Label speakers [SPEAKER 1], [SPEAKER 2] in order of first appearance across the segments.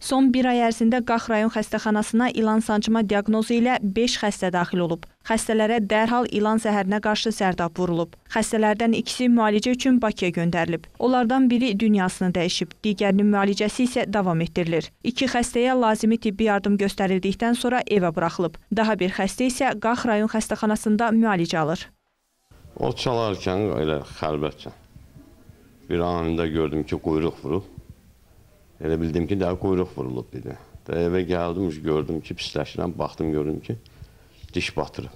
[SPEAKER 1] Son bir ay ərzində Qax rayon xəstəxanasına ilan sancma diaqnozu ilə 5 xəstə daxil olub. Xəstələrə dərhal ilan zəhərinə qarşı sərdab vurulub. Xəstələrdən ikisi müalicə üçün Bakıya göndərilib. Onlardan biri dünyasını dəyişib, digərinin müalicəsi isə davam etdirilir. İki xəstəyə lazımi tibbi yardım göstərildikdən sonra evə buraxılıb. Daha bir xəstə isə Qax rayon xəstəxanasında müalicə alır.
[SPEAKER 2] O çalarkən elə xəlbətcə bir anında gördüm ki, quyruq vurub. Elə bildim ki, daha quyruq vurulub bir də. evə gəldim, gördüm ki, pisləşirəm, baxdım gördüm ki, diş batırıb.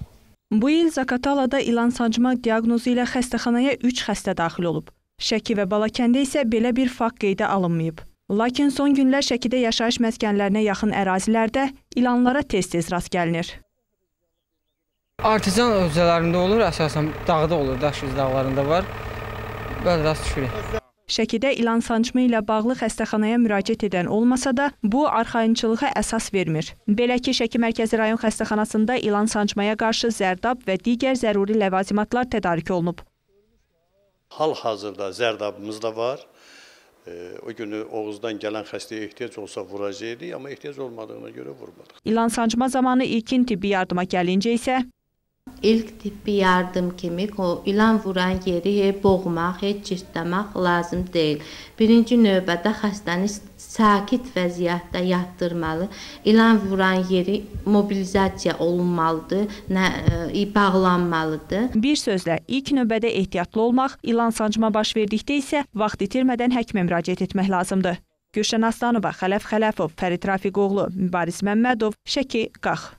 [SPEAKER 1] Bu il Zakatalada ilan sancma diaqnozu ilə xəstəxanaya 3 xəstə daxil olub. Şəki və Balakəndə isə belə bir fakt qeydə alınmayıb. Lakin son günlər Şəkidə yaşayış məskənlərinə yaxın ərazilərdə ilanlara tez-tez rast gəlinir.
[SPEAKER 3] Artizan özələrində olur, əsasən dağda olur, Daşüz dağlarında var. Bəli, rast düşürük.
[SPEAKER 1] Şəkidə ilan sancımı ilə bağlı xəstəxanaya müraciət edən olmasa da, bu arxayınçılığa əsas vermir. Belə ki, Şəki Mərkəzi rayon xəstəxanasında ilan sancmaya qarşı zərdab və digər zəruri ləvazimatlar tədarik olunub.
[SPEAKER 4] Hal-hazırda zərdabımız da var. O günü Oğuzdan gələn xəstəyə ehtiyac olsa vuracaqdik, amma ehtiyac olmadığına görə vurmadıq.
[SPEAKER 1] İlan sancma zamanı ilkin tibbi yardıma gəlincə isə
[SPEAKER 5] İlk tibbi yardım kimi o ilan vuran yeri boğmaq, heç cırtlamaq lazım deyil. Birinci növbədə xəstəni sakit vəziyyətdə yatdırmalı. İlan vuran yeri mobilizasiya olunmalıdır, nə, e, bağlanmalıdır.
[SPEAKER 1] Bir sözlə, ilk növbədə ehtiyatlı olmaq, ilan sancma baş verdikdə isə vaxt itirmədən həkimə müraciət etmək lazımdır. Gülşən Aslanova, Xələf Xələfov, Fərid Rafiqoğlu, Mübariz Məmmədov, Şəki, Qax.